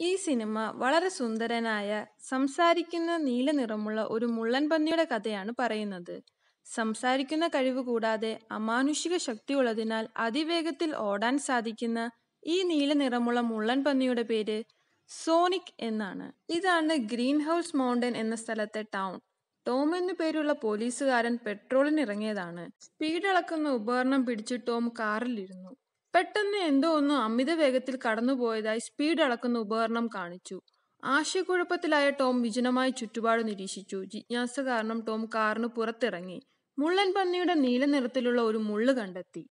ഈ സിനിമ വളരെ സുന്ദരനായ, സംസാരിക്കുന്ന നീല നിറമുള്ള ഒരു മുള്ളൻ പന്നിയുടെ കഥയാണ് പറയുന്നത്. സംസാരിക്കുന്ന കഴിവ് കൂടാതെ അമാനുഷിക ശക്തിയുള്ളതിനാൽ അതിവേഗത്തിൽ ഓടാൻ സാധിക്കുന്ന ഈ നീല നിറമുള്ള മുള്ളൻ പന്നിയുടെ പേര് സോണിക് എന്നാണ്. ഇതാണ് ഗ്രീൻ ഹൗസ് മൗണ്ടൻ എന്ന സ്ഥലത്തെ ടൗൺ. ടോം എന്നു പേരുള്ള പോലീസുകാരൻ പെട്രോളിനിറങ്ങിയതാണ്. സ്പീഡ് അളക്കുന്ന ഉപകരണം പിടിച്ച് ടോം കാറിലിരുന്നു. പെട്ടെന്ന് എന്തോ ഒന്ന് അമിത വേഗത്തിൽ കടന്നുപോയതായി സ്പീഡ് അളക്കുന്ന ഉപകരണം കാണിച്ചു. ആശയക്കുഴപ്പത്തിലായ ടോം വിജനമായി ചുറ്റുപാട് നിരീക്ഷിച്ചു. ജിജ്ഞാസ കാരണം ടോം കാറിന് പുറത്തിറങ്ങി. മുള്ളൻ പന്നിയുടെ നീല നിറത്തിലുള്ള ഒരു മുള്ള് കണ്ടെത്തി.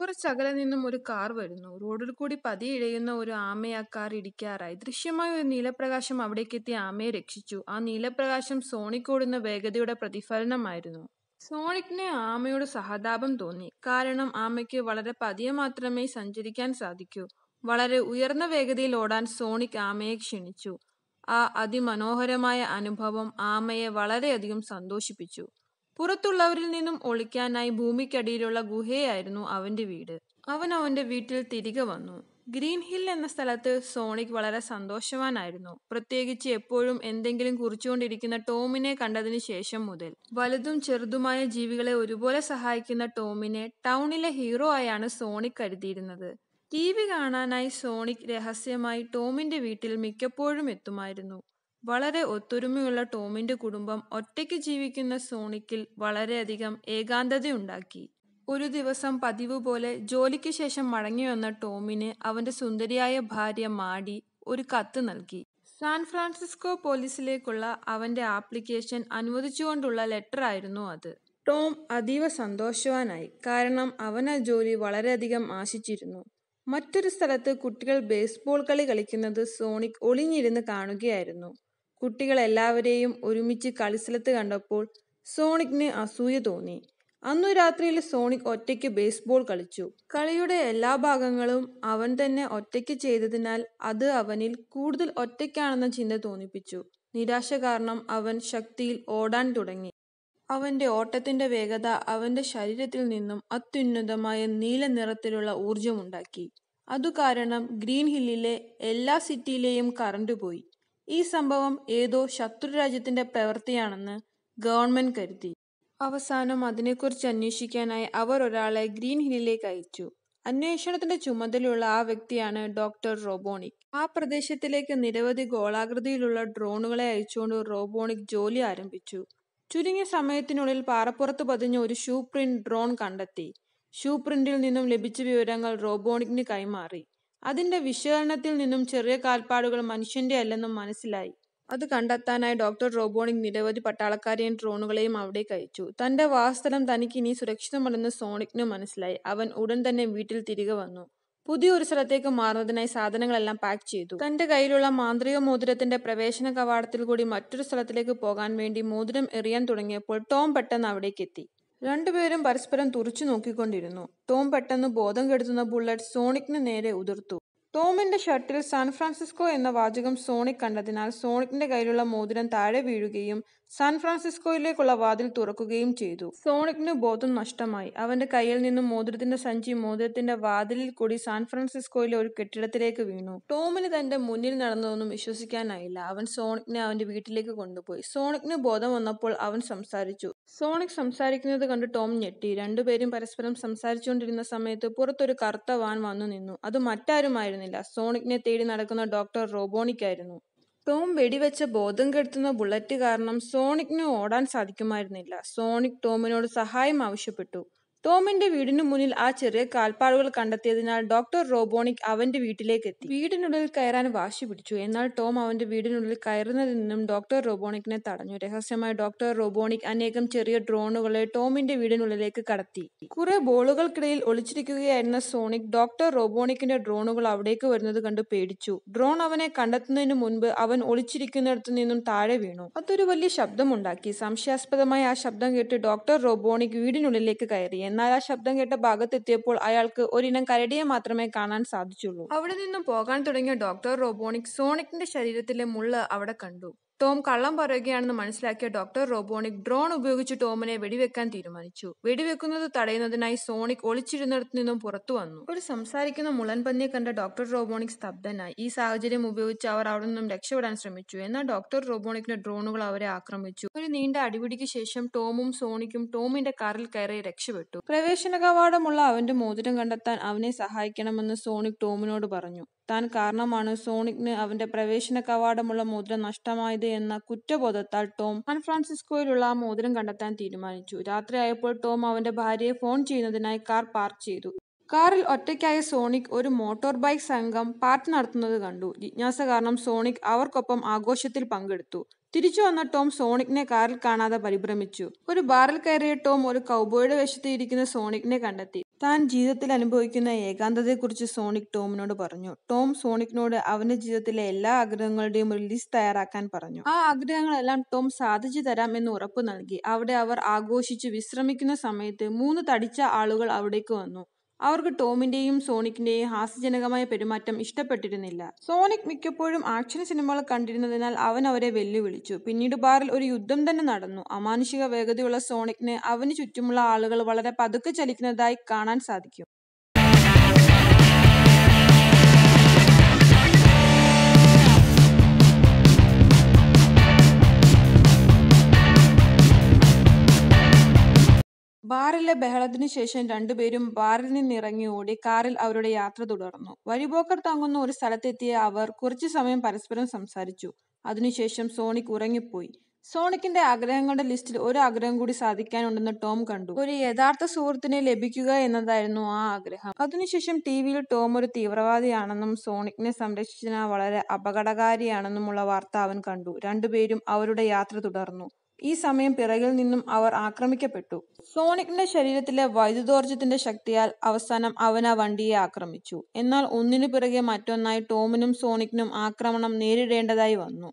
കുറച്ചകലെ നിന്നും ഒരു കാർ വരുന്നു. റോഡിൽ കൂടി പതിയെ ഇഴയുന്ന ഒരു ആമയെ ആ കാർ ഇടിക്കാറായി. ദൃശ്യമായ ഒരു നീലപ്രകാശം അവിടേക്കെത്തി ആമയെ രക്ഷിച്ചു. ആ നീലപ്രകാശം സോണിക്കോടുന്ന വേഗതയുടെ പ്രതിഫലനമായിരുന്നു. സോണിക്കിന് ആമയോട് സഹതാപം തോന്നി. കാരണം ആമയ്ക്ക് വളരെ പതിയെ മാത്രമേ സഞ്ചരിക്കാൻ സാധിക്കൂ. വളരെ ഉയർന്ന വേഗതയിൽ ഓടാൻ സോണിക് ആമയെ ക്ഷണിച്ചു. ആ അതിമനോഹരമായ അനുഭവം ആമയെ വളരെയധികം സന്തോഷിപ്പിച്ചു. പുറത്തുള്ളവരിൽ നിന്നും ഒളിക്കാനായി ഭൂമിക്കടിയിലുള്ള ഗുഹയായിരുന്നു അവന്റെ വീട്. അവൻ അവന്റെ വീട്ടിൽ തിരികെ വന്നു. ഗ്രീൻ ഹിൽ എന്ന സ്ഥലത്ത് സോണിക് വളരെ സന്തോഷവാനായിരുന്നു. പ്രത്യേകിച്ച് എപ്പോഴും എന്തെങ്കിലും കുറിച്ചുകൊണ്ടിരിക്കുന്ന ടോമിനെ കണ്ടതിന് ശേഷം മുതൽ. വലുതും ചെറുതുമായ ജീവികളെ ഒരുപോലെ സഹായിക്കുന്ന ടോമിനെ ടൗണിലെ ഹീറോ ആയാണ് സോണിക് കരുതിയിരുന്നത്. ടി വി കാണാനായി സോണിക് രഹസ്യമായി ടോമിന്റെ വീട്ടിൽ മിക്കപ്പോഴും എത്തുമായിരുന്നു. വളരെ ഒത്തൊരുമയുള്ള ടോമിന്റെ കുടുംബം ഒറ്റയ്ക്ക് ജീവിക്കുന്ന സോണിക്കിൽ വളരെയധികം ഏകാന്തതയുണ്ടാക്കി. ഒരു ദിവസം പതിവ് പോലെ ജോലിക്ക് ശേഷം മടങ്ങി വന്ന ടോമിന് അവന്റെ സുന്ദരിയായ ഭാര്യ മാഡി ഒരു കത്ത് നൽകി. സാൻ ഫ്രാൻസിസ്കോ പോലീസിലേക്കുള്ള അവന്റെ ആപ്ലിക്കേഷൻ അനുവദിച്ചുകൊണ്ടുള്ള ലെറ്റർ ആയിരുന്നു അത്. ടോം അതീവ സന്തോഷവാനായി. കാരണം അവൻ ആ ജോലി വളരെയധികം ആശിച്ചിരുന്നു. മറ്റൊരു സ്ഥലത്ത് കുട്ടികൾ ബേസ്ബോൾ കളി കളിക്കുന്നത് സോണിക് ഒളിഞ്ഞിരുന്ന് കാണുകയായിരുന്നു. കുട്ടികളെല്ലാവരെയും ഒരുമിച്ച് കളിസ്ഥലത്ത് കണ്ടപ്പോൾ സോണിക്കിന് അസൂയ തോന്നി. അന്നു രാത്രിയിൽ സോണിക് ഒറ്റയ്ക്ക് ബേസ്ബോൾ കളിച്ചു. കളിയുടെ എല്ലാ ഭാഗങ്ങളും അവൻ തന്നെ ഒറ്റയ്ക്ക് ചെയ്തതിനാൽ അത് അവനിൽ കൂടുതൽ ഒറ്റയ്ക്കാണെന്ന ചിന്ത തോന്നിപ്പിച്ചു. നിരാശ കാരണം അവൻ ശക്തിയിൽ ഓടാൻ തുടങ്ങി. അവന്റെ ഓട്ടത്തിന്റെ വേഗത അവന്റെ ശരീരത്തിൽ നിന്നും അത്യുന്നതമായ നീല നിറത്തിലുള്ള ഊർജമുണ്ടാക്കി. അതുകാരണം ഗ്രീൻ ഹില്ലിലെ എല്ലാ സിറ്റിയിലെയും കറണ്ട് പോയി. ഈ സംഭവം ഏതോ ശത്രുരാജ്യത്തിന്റെ പ്രവൃത്തിയാണെന്ന് ഗവൺമെന്റ് കരുതി. അവസാനം അതിനെക്കുറിച്ച് അന്വേഷിക്കാനായി അവർ ഒരാളെ ഗ്രീൻ ഹില്ലിലേക്ക് അയച്ചു. അന്വേഷണത്തിന്റെ ചുമതലയുള്ള ആ വ്യക്തിയാണ് ഡോക്ടർ റോബോണിക്. ആ പ്രദേശത്തിലേക്ക് നിരവധി ഗോളാകൃതിയിലുള്ള ഡ്രോണുകളെ അയച്ചുകൊണ്ട് റോബോണിക് ജോലി ആരംഭിച്ചു. ചുരുങ്ങിയ സമയത്തിനുള്ളിൽ പാറപ്പുറത്ത് പതിഞ്ഞ ഒരു ഷൂ പ്രിന്റ് ഡ്രോൺ കണ്ടെത്തി. ഷൂ പ്രിന്റിൽ നിന്നും ലഭിച്ച വിവരങ്ങൾ റോബോണിക്കിന് കൈമാറി. അതിന്റെ വിശകലനത്തിൽ നിന്നും ചെറിയ കാൽപ്പാടുകൾ മനുഷ്യന്റെ അല്ലെന്നും മനസ്സിലായി. അത് കണ്ടെത്താനായി ഡോക്ടർ റോബോണിക് നിരവധി പട്ടാളക്കാരെയും ഡ്രോണുകളെയും അവിടെ അയച്ചു. തന്റെ വാസസ്ഥലം തനിക്ക് ഇനി സുരക്ഷിതമല്ലെന്ന് സോണിക്കിന് മനസ്സിലായി. അവൻ ഉടൻ തന്നെ വീട്ടിൽ തിരികെ വന്നു. പുതിയ ഒരു സ്ഥലത്തേക്ക് മാറുന്നതിനായി സാധനങ്ങളെല്ലാം പാക്ക് ചെയ്തു. തന്റെ കയ്യിലുള്ള മാന്ത്രിക മോതിരത്തിന്റെ പ്രവേശന കവാടത്തിൽ കൂടി മറ്റൊരു സ്ഥലത്തിലേക്ക് പോകാൻ വേണ്ടി മോതിരം എറിയാൻ തുടങ്ങിയപ്പോൾ ടോം പെട്ടെന്ന് അവിടേക്ക് എത്തി രണ്ടുപേരും പരസ്പരം തുറച്ചു നോക്കിക്കൊണ്ടിരുന്നു. ടോം പെട്ടെന്ന് ബോധം കെടുത്തുന്ന ബുള്ളറ്റ് സോണിക്കിന് നേരെ ഉതിർത്തു. ടോമിന്റെ ഷർട്ടിൽ സാൻ ഫ്രാൻസിസ്കോ എന്ന വാചകം സോണിക് കണ്ടതിനാൽ സോണിക്കിന്റെ കയ്യിലുള്ള മോതിരം താഴെ വീഴുകയും സാൻ ഫ്രാൻസിസ്കോയിലേക്കുള്ള വാതിൽ തുറക്കുകയും ചെയ്തു. സോണിക്കിന് ബോധം നഷ്ടമായി. അവന്റെ കയ്യിൽ നിന്നും മോതിരത്തിന്റെ സഞ്ചി മോതിരത്തിന്റെ വാതിലിൽ കൂടി സാൻ ഫ്രാൻസിസ്കോയിലെ ഒരു കെട്ടിടത്തിലേക്ക് വീണു. ടോമിന് തന്റെ മുന്നിൽ നടന്നതൊന്നും വിശ്വസിക്കാനായില്ല. അവൻ സോണിക്കിനെ അവന്റെ വീട്ടിലേക്ക് കൊണ്ടുപോയി. സോണിക്കിന് ബോധം വന്നപ്പോൾ അവൻ സംസാരിച്ചു. സോണിക് സംസാരിക്കുന്നത് കണ്ട് ടോം ഞെട്ടി. രണ്ടുപേരും പരസ്പരം സംസാരിച്ചുകൊണ്ടിരുന്ന സമയത്ത് പുറത്തൊരു കറുത്ത വാൻ വന്നു നിന്നു അത് മറ്റാരുമായിരുന്നില്ല, സോണിക്കിനെ തേടി നടക്കുന്ന ഡോക്ടർ റോബോണിക്കായിരുന്നു. ടോം വെടിവെച്ച ബോധം കെടുത്തുന്ന ബുള്ളറ്റ് കാരണം സോണിക്കിന് ഓടാൻ സാധിക്കുമായിരുന്നില്ല. സോണിക് ടോമിനോട് സഹായം ആവശ്യപ്പെട്ടു. ടോമിന്റെ വീടിനു മുന്നിൽ ആ ചെറിയ കാൽപ്പാടുകൾ കണ്ടെത്തിയതിനാൽ ഡോക്ടർ റോബോണിക് അവന്റെ വീട്ടിലേക്കെത്തി. വീടിനുള്ളിൽ കയറാൻ വാശി പിടിച്ചു. എന്നാൽ ടോം അവന്റെ വീടിനുള്ളിൽ കയറുന്നതിൽ നിന്നും ഡോക്ടർ റോബോണിക്കിനെ തടഞ്ഞു. രഹസ്യമായി ഡോക്ടർ റോബോണിക് അനേകം ചെറിയ ഡ്രോണുകളെ ടോമിന്റെ വീടിനുള്ളിലേക്ക് കടത്തി. കുറെ ബോളുകൾക്കിടയിൽ ഒളിച്ചിരിക്കുകയായിരുന്ന സോണിക് ഡോക്ടർ റോബോണിക്കിന്റെ ഡ്രോണുകൾ അവിടേക്ക് വരുന്നത് കണ്ട് പേടിച്ചു. ഡ്രോൺ അവനെ കണ്ടെത്തുന്നതിന് മുൻപ് അവൻ ഒളിച്ചിരിക്കുന്നിടത്തു നിന്നും താഴെ വീണു. അതൊരു വലിയ ശബ്ദമുണ്ടാക്കി. സംശയാസ്പദമായി ആ ശബ്ദം കേട്ട് ഡോക്ടർ റോബോണിക് വീടിനുള്ളിലേക്ക് കയറി. എന്നാൽ ആ ശബ്ദം കേട്ട ഭാഗത്തെത്തിയപ്പോൾ അയാൾക്ക് ഒരിനം കരടിയെ മാത്രമേ കാണാൻ സാധിച്ചുള്ളൂ. അവിടെ നിന്നും പോകാൻ തുടങ്ങിയ ഡോക്ടർ റോബോണിക് സോണിക്കിന്റെ ശരീരത്തിലെ മുള്ള് അവിടെ കണ്ടു. ടോം കള്ളം പറയുകയാണെന്ന് മനസ്സിലാക്കിയ ഡോക്ടർ റോബോണിക് ഡ്രോൺ ഉപയോഗിച്ച് ടോമിനെ വെടിവെക്കാൻ തീരുമാനിച്ചു. വെടിവെക്കുന്നത് തടയുന്നതിനായി സോണിക് ഒളിച്ചിരുന്നിടത്തു നിന്നും പുറത്തു വന്നു. ഒരു സംസാരിക്കുന്ന മുളൻപന്നിയെ കണ്ട ഡോക്ടർ റോബോണിക് സ്തബ്ധനായി. ഈ സാഹചര്യം ഉപയോഗിച്ച് അവർ അവിടെ നിന്നും രക്ഷപ്പെടാൻ ശ്രമിച്ചു. എന്നാൽ ഡോക്ടർ റോബോണിക്കിന്റെ ഡ്രോണുകൾ അവരെ ആക്രമിച്ചു. ഒരു നീണ്ട അടിപിടിക്ക് ശേഷം ടോമും സോണിക്കും ടോമിന്റെ കാറിൽ കയറി രക്ഷപ്പെട്ടു. പ്രവേശന കവാടമുള്ള അവന്റെ മോതിരം കണ്ടെത്താൻ അവനെ സഹായിക്കണമെന്ന് സോണിക് ടോമിനോട് പറഞ്ഞു. താൻ കാരണമാണ് സോണിക്കിന് അവന്റെ പ്രവേശന കവാടമുള്ള മോതിരം നഷ്ടമായത് എന്ന കുറ്റബോധത്താൽ ടോം സാൻ ഫ്രാൻസിസ്കോയിലുള്ള ആ മോതിരം കണ്ടെത്താൻ തീരുമാനിച്ചു. രാത്രിയായപ്പോൾ ടോം അവന്റെ ഭാര്യയെ ഫോൺ ചെയ്യുന്നതിനായി കാർ പാർക്ക് ചെയ്തു. കാറിൽ ഒറ്റയ്ക്കായ സോണിക് ഒരു മോട്ടോർ ബൈക്ക് സംഘം പാർട്ടി നടത്തുന്നത് കണ്ടു. ജിജ്ഞാസ കാരണം സോണിക് അവർക്കൊപ്പം ആഘോഷത്തിൽ പങ്കെടുത്തു. തിരിച്ചു വന്ന ടോം സോണിക്കിനെ കാറിൽ കാണാതെ പരിഭ്രമിച്ചു. ഒരു ബാറിൽ കയറിയ ടോം ഒരു കൗബോയുടെ വശത്ത് ഇരിക്കുന്ന സോണിക്കിനെ കണ്ടെത്തി. താൻ ജീവിതത്തിൽ അനുഭവിക്കുന്ന ഏകാന്തതയെക്കുറിച്ച് സോണിക് ടോമിനോട് പറഞ്ഞു. ടോം സോണിക്കിനോട് അവന്റെ ജീവിതത്തിലെ എല്ലാ ആഗ്രഹങ്ങളുടെയും ഒരു ലിസ്റ്റ് തയ്യാറാക്കാൻ പറഞ്ഞു. ആ ആഗ്രഹങ്ങളെല്ലാം ടോം സാധിച്ചു തരാം എന്ന് ഉറപ്പു നൽകി. അവിടെ അവർ ആഘോഷിച്ച് വിശ്രമിക്കുന്ന സമയത്ത് മൂന്ന് തടിച്ച ആളുകൾ അവിടേക്ക് വന്നു. അവർക്ക് ടോമിന്റെയും സോണിക്കിന്റെയും ഹാസ്യജനകമായ പെരുമാറ്റം ഇഷ്ടപ്പെട്ടിരുന്നില്ല. സോണിക് മിക്കപ്പോഴും ആക്ഷൻ സിനിമകൾ കണ്ടിരുന്നതിനാൽ അവൻ അവരെ വെല്ലുവിളിച്ചു. പിന്നീട് ബാറിൽ ഒരു യുദ്ധം തന്നെ നടന്നു. അമാനുഷിക വേഗതയുള്ള സോണിക്കിന് അവന് ചുറ്റുമുള്ള ആളുകൾ വളരെ പതുക്കെ ചലിക്കുന്നതായി കാണാൻ സാധിക്കും. ബാറിലെ ബഹളത്തിനു ശേഷം രണ്ടുപേരും ബാറിൽ നിന്നിറങ്ങി ഓടി കാറിൽ അവരുടെ യാത്ര തുടർന്നു. വഴിപോക്കർ തങ്ങുന്ന ഒരു സ്ഥലത്തെത്തിയ അവർ കുറച്ചു സമയം പരസ്പരം സംസാരിച്ചു. അതിനുശേഷം സോണിക് ഉറങ്ങിപ്പോയി. സോണിക്കിന്റെ ആഗ്രഹങ്ങളുടെ ലിസ്റ്റിൽ ഒരു ആഗ്രഹം കൂടി സാധിക്കാനുണ്ടെന്ന് ടോം കണ്ടു. ഒരു യഥാർത്ഥ സുഹൃത്തിനെ ലഭിക്കുക എന്നതായിരുന്നു ആ ആഗ്രഹം. അതിനുശേഷം ടി വിയിൽ ടോം ഒരു തീവ്രവാദിയാണെന്നും സോണിക്കിനെ സംരക്ഷിച്ചതിനാൽ വളരെ അപകടകാരിയാണെന്നുമുള്ള വാർത്ത അവൻ കണ്ടു. രണ്ടുപേരും അവരുടെ യാത്ര തുടർന്നു. ഈ സമയം പിറകിൽ നിന്നും അവർ ആക്രമിക്കപ്പെട്ടു. സോണിക്കിന്റെ ശരീരത്തിലെ വൈദ്യുതോർജത്തിന്റെ ശക്തിയാൽ അവസാനം അവൻ ആ വണ്ടിയെ ആക്രമിച്ചു. എന്നാൽ ഒന്നിനു പിറകെ മറ്റൊന്നായി ടോമിനും സോണിക്കിനും ആക്രമണം നേരിടേണ്ടതായി വന്നു.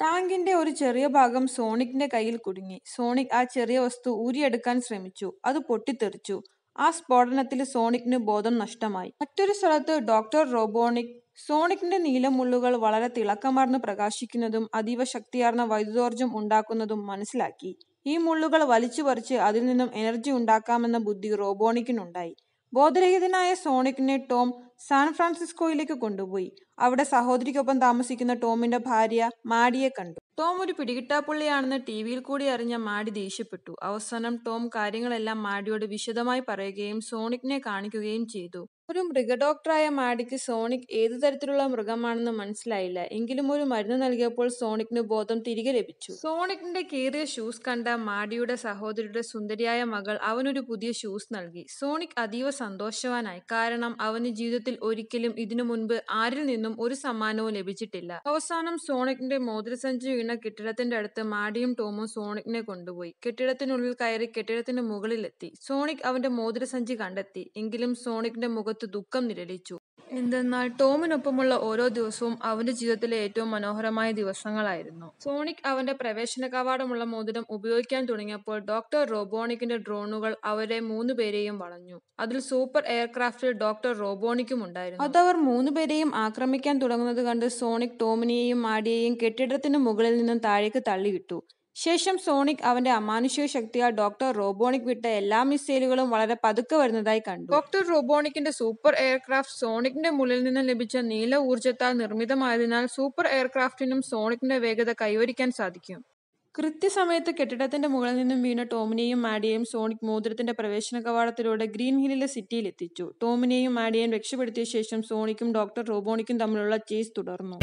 ടാങ്കിന്റെ ഒരു ചെറിയ ഭാഗം സോണിക്കിന്റെ കയ്യിൽ കുടുങ്ങി. സോണിക് ആ ചെറിയ വസ്തു ഊരിയെടുക്കാൻ ശ്രമിച്ചു. അത് പൊട്ടിത്തെറിച്ചു. ആ സ്ഫോടനത്തിൽ സോണിക്കിന് ബോധം നഷ്ടമായി. മറ്റൊരു സ്ഥലത്ത് ഡോക്ടർ റോബോണിക് സോണിക്കിന്റെ നീലമുള്ളുകൾ വളരെ തിളക്കമാർന്ന് പ്രകാശിക്കുന്നതും അതീവ ശക്തിയാർന്ന വൈദ്യുതോർജം ഉണ്ടാക്കുന്നതും മനസ്സിലാക്കി. ഈ മുള്ളുകൾ വലിച്ചു പറിച്ച് അതിൽ നിന്നും എനർജി ഉണ്ടാക്കാമെന്ന ബുദ്ധി റോബോണിക്കിനുണ്ടായി. ബോധരഹിതനായ സോണിക്കിനെ ടോം സാൻ ഫ്രാൻസിസ്കോയിലേക്ക് കൊണ്ടുപോയി. അവിടെ സഹോദരിക്കൊപ്പം താമസിക്കുന്ന ടോമിന്റെ ഭാര്യ മാഡിയെ കണ്ടു. ടോം ഒരു പിടികിട്ടാപ്പുള്ളിയാണെന്ന് ടി വിയിൽ കൂടി അറിഞ്ഞ മാഡി ദേഷ്യപ്പെട്ടു. അവസാനം ടോം കാര്യങ്ങളെല്ലാം മാഡിയോട് വിശദമായി പറയുകയും സോണിക്കിനെ കാണിക്കുകയും ചെയ്തു. ഒരു മൃഗഡോക്ടറായ മാഡിക്ക് സോണിക് ഏതു തരത്തിലുള്ള മൃഗമാണെന്ന് മനസ്സിലായില്ല. എങ്കിലും ഒരു മരുന്ന് നൽകിയപ്പോൾ സോണിക്കിന് ബോധം തിരികെ ലഭിച്ചു. സോണിക്കിന്റെ കീറിയ ഷൂസ് കണ്ട മാഡിയുടെ സഹോദരിയുടെ സുന്ദരിയായ മകൾ അവനൊരു പുതിയ ഷൂസ് നൽകി. സോണിക് അതീവ സന്തോഷവാനായി. കാരണം അവന് ജീവിതത്തിൽ ഒരിക്കലും ഇതിനു മുൻപ് ആരിൽ നിന്നും ഒരു സമ്മാനവും ലഭിച്ചിട്ടില്ല. അവസാനം സോണിക്കിന്റെ മോതിരസഞ്ചി വീണ കെട്ടിടത്തിന്റെ അടുത്ത് മാഡിയും ടോമും സോണിക്കിനെ കൊണ്ടുപോയി. കെട്ടിടത്തിനുള്ളിൽ കയറി കെട്ടിടത്തിന്റെ മുകളിലെത്തി. സോണിക് അവന്റെ മോതിരസഞ്ചി കണ്ടെത്തി. എങ്കിലും സോണിക്കിന്റെ മുഖത്ത് ദുഃഖം നിഴലിച്ചു. എന്തെന്നാൽ ടോമിനൊപ്പമുള്ള ഓരോ ദിവസവും അവന്റെ ജീവിതത്തിലെ ഏറ്റവും മനോഹരമായ ദിവസങ്ങളായിരുന്നു. സോണിക് അവന്റെ പ്രവേശന കവാടമുള്ള മോതിരം ഉപയോഗിക്കാൻ തുടങ്ങിയപ്പോൾ ഡോക്ടർ റോബോണിക്കിന്റെ ഡ്രോണുകൾ അവരെ മൂന്നുപേരെയും വളഞ്ഞു. അതിൽ സൂപ്പർ എയർക്രാഫ്റ്റിൽ ഡോക്ടർ റോബോണിക്കും ഉണ്ടായിരുന്നു. അതവർ മൂന്നുപേരെയും ആക്രമിക്കാൻ തുടങ്ങുന്നത് കണ്ട് സോണിക് ടോമിനെയും മാഡിയെയും കെട്ടിടത്തിന് മുകളിൽ നിന്നും താഴേക്ക് തള്ളിയിട്ടു ശേഷം സോണിക് അവന്റെ അമാനുഷിക ശക്തിയാൽ ഡോക്ടർ റോബോണിക് വിട്ട എല്ലാ മിസൈലുകളും വളരെ പതുക്കെ വരുന്നതായി കണ്ടു. ഡോക്ടർ റോബോണിക്കിന്റെ സൂപ്പർ എയർക്രാഫ്റ്റ് സോണിക്കിന്റെ മുകളിൽ നിന്ന് ലഭിച്ച നീല ഊർജത്താൽ നിർമ്മിതമായതിനാൽ സൂപ്പർ എയർക്രാഫ്റ്റിനും സോണിക്കിന്റെ വേഗത കൈവരിക്കാൻ സാധിക്കും. കൃത്യസമയത്ത് കെട്ടിടത്തിന്റെ മുകളിൽ നിന്നും വീണ ടോമിനെയും മാഡിയെയും സോണിക് മോതിരത്തിന്റെ പ്രവേശന കവാടത്തിലൂടെ ഗ്രീൻ ഹില്ലിലെ സിറ്റിയിൽ എത്തിച്ചു. ടോമിനെയും മാഡിയെയും രക്ഷപ്പെടുത്തിയ ശേഷം സോണിക്കും ഡോക്ടർ റോബോണിക്കും തമ്മിലുള്ള ചേസ് തുടർന്നു.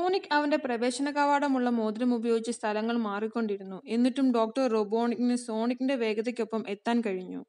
സോണിക് അവന്റെ പ്രവേശന കവാടമുള്ള മോതിരം ഉപയോഗിച്ച് സ്ഥലങ്ങൾ മാറിക്കൊണ്ടിരുന്നു. എന്നിട്ടും ഡോക്ടർ റോബോണിക്കിന് സോണിക്കിന്റെ വേഗതയ്ക്കൊപ്പം എത്താൻ കഴിഞ്ഞു.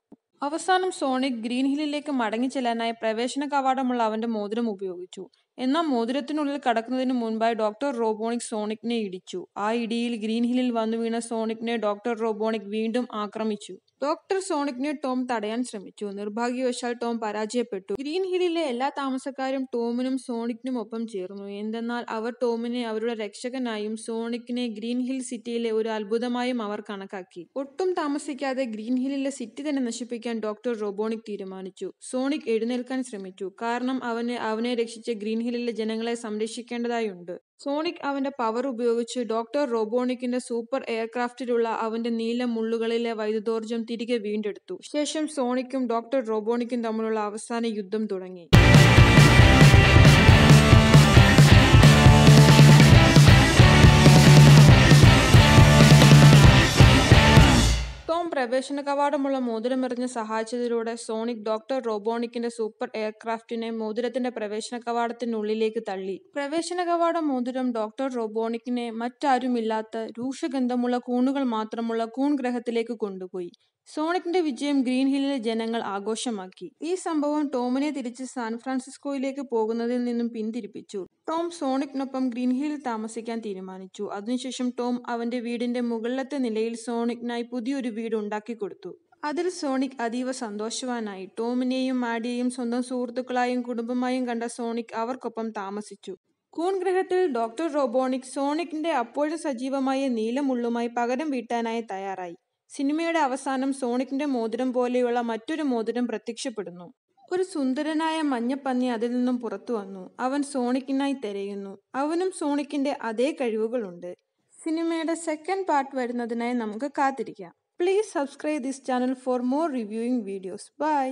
അവസാനം സോണിക് ഗ്രീൻ ഹില്ലിലേക്ക് മടങ്ങിച്ചെല്ലാനായി പ്രവേശന കവാടമുള്ള അവന്റെ മോതിരം ഉപയോഗിച്ചു. എന്നാൽ മോതിരത്തിനുള്ളിൽ കടക്കുന്നതിന് മുൻപായി ഡോക്ടർ റോബോണിക് സോണിക്കിനെ ഇടിച്ചു. ആ ഇടിയിൽ ഗ്രീൻ ഹില്ലിൽ വന്നു വീണ സോണിക്കിനെ ഡോക്ടർ റോബോണിക് വീണ്ടും ആക്രമിച്ചു. ഡോക്ടർ സോണിക്കിനെ ടോം തടയാൻ ശ്രമിച്ചു. നിർഭാഗ്യവശാൽ ടോം പരാജയപ്പെട്ടു. ഗ്രീൻ ഹില്ലിലെ എല്ലാ താമസക്കാരും ടോമിനും സോണിക്കിനും ഒപ്പം ചേർന്നു. എന്തെന്നാൽ അവർ ടോമിനെ അവരുടെ രക്ഷകനായും സോണിക്കിനെ ഗ്രീൻ ഹിൽ സിറ്റിയിലെ ഒരു അത്ഭുതമായും അവർ കണക്കാക്കി. ഒട്ടും താമസിക്കാതെ ഗ്രീൻ ഹില്ലിലെ സിറ്റി തന്നെ നശിപ്പിക്കാൻ ഡോക്ടർ റോബോണിക് തീരുമാനിച്ചു. സോണിക് എഴുന്നേൽക്കാൻ ശ്രമിച്ചു. കാരണം അവന് അവനെ രക്ഷിച്ച ഗ്രീൻ ഹില്ലിലെ ജനങ്ങളെ സംരക്ഷിക്കേണ്ടതായുണ്ട്. സോണിക് അവന്റെ പവർ ഉപയോഗിച്ച് ഡോക്ടർ റോബോണിക്കിന്റെ സൂപ്പർ എയർക്രാഫ്റ്റിലുള്ള അവന്റെ നീല മുള്ളുകളിലെ വൈദ്യുതോർജം തിരികെ വീണ്ടെടുത്തു. ശേഷം സോണിക്കും ഡോക്ടർ റോബോണിക്കും തമ്മിലുള്ള അവസാന യുദ്ധം തുടങ്ങി. ടോം പ്രവേശന കവാടമുള്ള മോതിരമെറിഞ്ഞ് സഹായിച്ചതിലൂടെ സോണിക് ഡോക്ടർ റോബോണിക്കിന്റെ സൂപ്പർ എയർക്രാഫ്റ്റിനെ മോതിരത്തിന്റെ പ്രവേശന കവാടത്തിനുള്ളിലേക്ക് തള്ളി. പ്രവേശന കവാടം മോതിരം ഡോക്ടർ റോബോണിക്കിനെ മറ്റാരുമില്ലാത്ത രൂക്ഷഗന്ധമുള്ള കൂണുകൾ മാത്രമുള്ള കൂൺ ഗ്രഹത്തിലേക്ക് കൊണ്ടുപോയി. സോണിക്കിന്റെ വിജയം ഗ്രീൻ ഹില്ലിലെ ജനങ്ങൾ ആഘോഷമാക്കി. ഈ സംഭവം ടോമിനെ തിരിച്ച് സാൻ ഫ്രാൻസിസ്കോയിലേക്ക് പോകുന്നതിൽ നിന്നും പിന്തിരിപ്പിച്ചു. ടോം സോണിക്കിനൊപ്പം ഗ്രീൻ ഹില്ലിൽ താമസിക്കാൻ തീരുമാനിച്ചു. അതിനുശേഷം ടോം അവന്റെ വീടിന്റെ മുകളിലത്തെ നിലയിൽ സോണിക്കിനായി പുതിയൊരു വീട് ഉണ്ടാക്കി കൊടുത്തു അതിൽ സോണിക് അതീവ സന്തോഷവാനായി. ടോമിനെയും മാഡിയെയും സ്വന്തം സുഹൃത്തുക്കളായും കുടുംബമായും കണ്ട സോണിക് അവർക്കൊപ്പം താമസിച്ചു. കൂൺ ഗ്രഹത്തിൽ ഡോക്ടർ റോബോണിക് സോണിക്കിന്റെ അപ്പോഴും സജീവമായ നീലമുള്ളുമായി പകരം വീട്ടാനായി തയ്യാറായി. സിനിമയുടെ അവസാനം സോണിക്കിന്റെ മോതിരം പോലെയുള്ള മറ്റൊരു മോതിരം പ്രത്യക്ഷപ്പെടുന്നു. ഒരു സുന്ദരനായ മഞ്ഞപ്പന്നി അതിൽ നിന്നും പുറത്തു വന്നു. അവൻ സോണിക്കിനായി തിരയുന്നു. അവനും സോണിക്കിന്റെ അതേ കഴിവുകളുണ്ട്. സിനിമയുടെ സെക്കൻഡ് പാർട്ട് വരുന്നതിനായി നമുക്ക് കാത്തിരിക്കാം. Please subscribe this channel for more reviewing videos bye